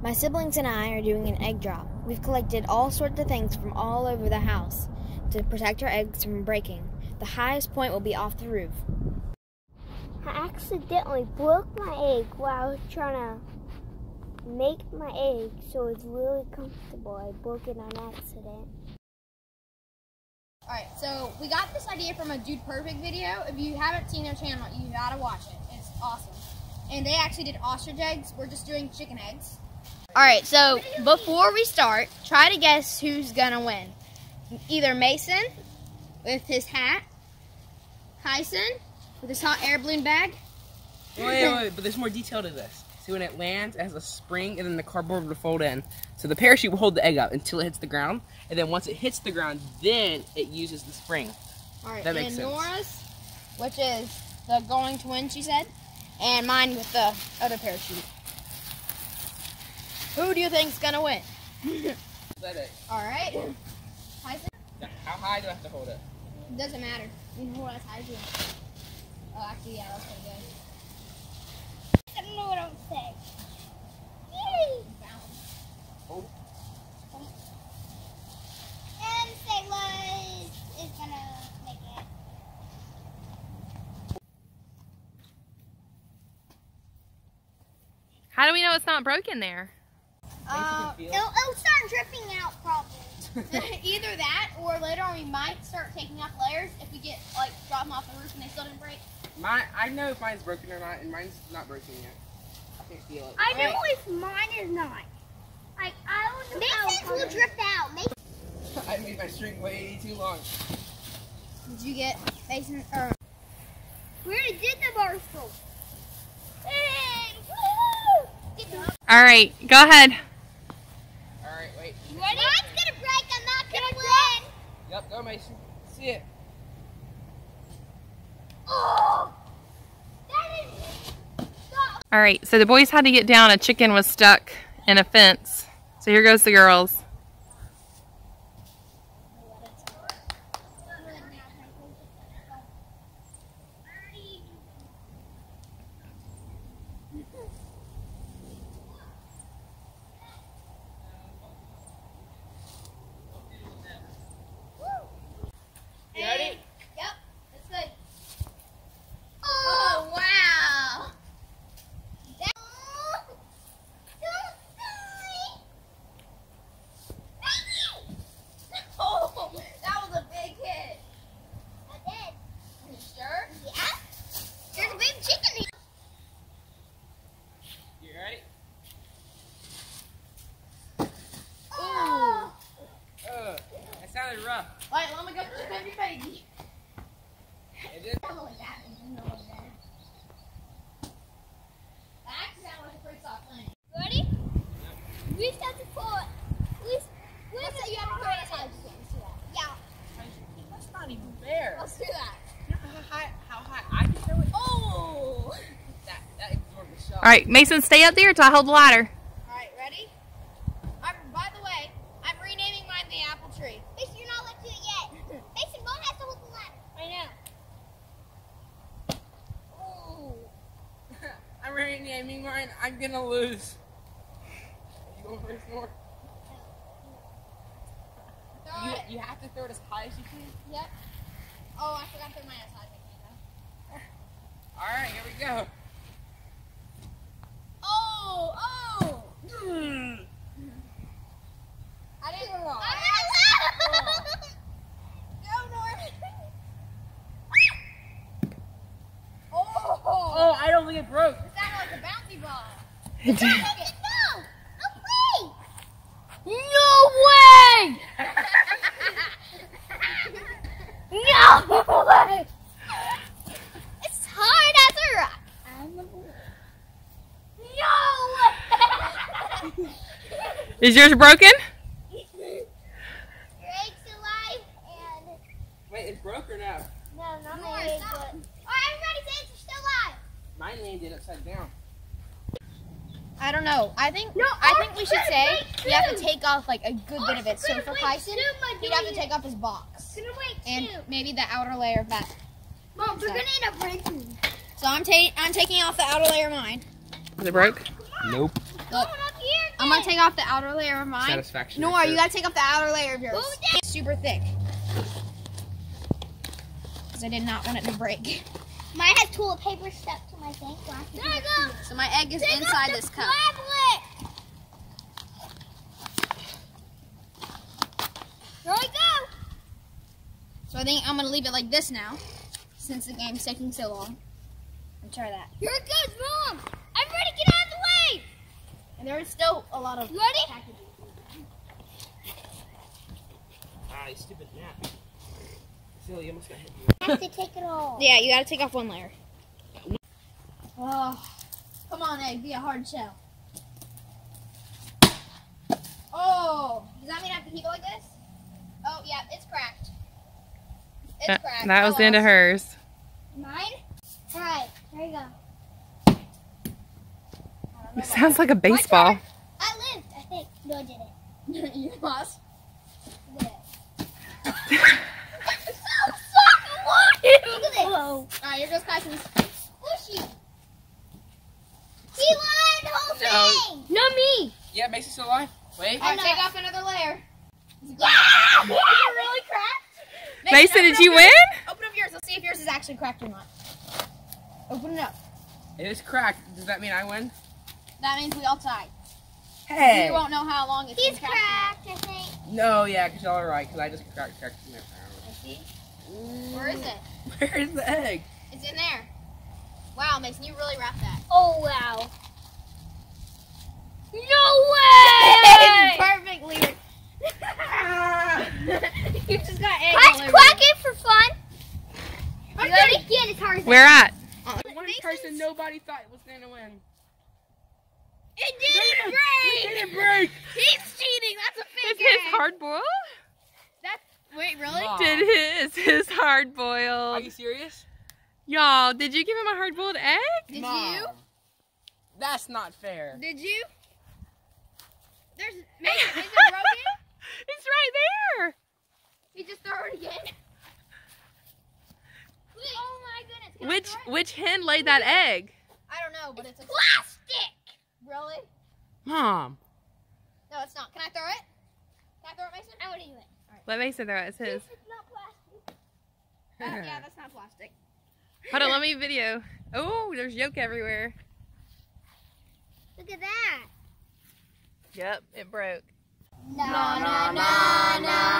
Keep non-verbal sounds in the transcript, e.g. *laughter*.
My siblings and I are doing an egg drop. We've collected all sorts of things from all over the house to protect our eggs from breaking. The highest point will be off the roof. I accidentally broke my egg while I was trying to make my egg so it's really comfortable. I broke it on accident. Alright, so we got this idea from a Dude Perfect video. If you haven't seen their channel, you gotta watch it. It's awesome. And they actually did ostrich eggs. We're just doing chicken eggs. Alright, so before we start, try to guess who's gonna win. Either Mason with his hat, Tyson with his hot air balloon bag. Wait, wait, wait, but there's more detail to this. See, when it lands, it has a spring, and then the cardboard will fold in. So the parachute will hold the egg up until it hits the ground, and then once it hits the ground, then it uses the spring. Alright, That and makes sense. Nora's, which is the going to win, she said. And mine with the other parachute. Who do you think's gonna win? Is it? Alright. Tyson? How high do I have to hold it? Doesn't matter. You can hold it as high as you want. Oh, actually, yeah, that's pretty good. I don't know what I'm saying. Yay! Hold And Sayla is, is gonna make it. How do we know it's not broken there? Uh, It'll, it'll start dripping out probably. *laughs* either that, or later on we might start taking off layers if we get, like, drop them off the roof and they still didn't break. My, I know if mine's broken or not, and mine's not broken yet. I can't feel it. I know if mine is not. Like, I don't know Mason's will drip out. Mason *laughs* I made my string way too long. Did you get Mason, or We already did the barstool. Hey! Woo! Good job. All right, go ahead. All right, wait. You ready? Mine's gonna break. I'm not gonna go Mason. See it. All right, so the boys had to get down. A chicken was stuck in a fence. So here goes the girls. You ready? Yep, that's good. Oh, wow. Oh, that was a big hit. You sure? There's a big chicken here. You ready? Oh. Ugh, that sounded. All right, let me go to the baby baby. It oh, did. That actually sounded like a pretty soft. Ready? We just have to pull. We, we Let's say you have to throw it as high as you can. Let's do that. Yeah. That's not even fair. Let's do that. You know how high, how high I can throw it? Oh! That, that absorbed the shot. All right, Mason, stay up there until I hold the ladder. All right, ready? I'm, by the way, I'm renaming mine the apple tree. Mason, you're not allowed to do it yet. Mason, Mom has to hold the ladder. I know. Ooh. I'm renaming mine. I'm gonna lose. You go first, Nor. You, you have to throw it as high as you can. Yep. Oh, I forgot to throw mine as high as I can, though. All right, here we go. Oh, oh! Mm. I didn't. I'm I gonna laugh. Go, Norman. Oh! Oh, I don't think it broke. It sounded like a bouncy ball. It did. No. No, way! *laughs* No way. It's hard as a rock. No way. Is yours broken? Your egg's alive and Wait, it broke or no? no, not No, my it's egg, not. but oh, everybody's eggs are still alive. Mine landed upside down. I don't know. I think No, I think we should say you have to take off like a good bit of it. So for break Tyson, he'd have to take off his box and maybe the outer layer of that. Mom, we're gonna end up breaking. So I'm taking I'm taking off the outer layer of mine. Is it broke? Nope. Look, Coming up here, I'm gonna take off the outer layer of mine. Satisfaction. Nora, you gotta take off the outer layer of yours. It's super thick. Because I did not want it to break. *laughs* Mine has toilet paper stuck to my thing. So, I There you do it. go. So my egg is Take inside this cup. tablet. There we go. So I think I'm gonna leave it like this now, since the game's taking so long. And try that. Here it goes, Mom. Everybody get out of the way. And there's still a lot of You ready? packaging. Ah, you stupid nap. Silly, you almost got hit. I have to take it all. Yeah, you gotta take off one layer. Oh, come on, egg, be a hard shell. Oh, does that mean I have to keep it like this? Oh, yeah, it's cracked. It's That, cracked. that Oh, was the end of hers. Mine? All right, there you go. I don't know It sounds like a baseball. I lived, I think. No, I didn't. *laughs* you lost. Look at this. Whoa. Alright, here goes Carson's. Squishy. He won the whole No. thing. Not me. Yeah, Macy's still alive. Wait. Alright, know. take off another layer. Yeah. *laughs* Is it really cracked? Mason, open did you yours. win? Open up yours. Let's see if yours is actually cracked or not. Open it up. It is cracked. Does that mean I win? That means we all tied. Hey. You won't know how long it's He's been cracked. cracked, I think. No, yeah, because y'all are right. Because I just cracked, cracked. it. I see. Where is it? *laughs* Where is the egg? It's in there. Wow, Mason, you really wrapped that. Oh, wow. No way! *laughs* Perfectly. *laughs* you just got egg Let's over quack it for fun. you. You ready? Get it, Tarzan. Where at? One person nobody thought was going to win. It didn't break. It didn't break. He's cheating. That's a Is fake his egg. hard boiled? Wait, really? Mom. Did his his hard boiled. Are you serious? Y'all, did you give him a hard boiled egg? Did Mom. you? That's not fair. Did you? There's Mason. Is it *laughs* broken? It's right there. you just throw it again. Oh, my goodness. Can Which which hen laid that egg? I don't know, but it's a Plastic. Really? Mom. No, it's not. Can I throw it? Can I throw it, Mason? I want to do it. Let Mason throw it. It's his. This is not plastic. *laughs* Oh, yeah, that's not plastic. Hold on, let me video. Oh, there's yolk everywhere. Look at that. Yep, it broke. Na, na, na, na.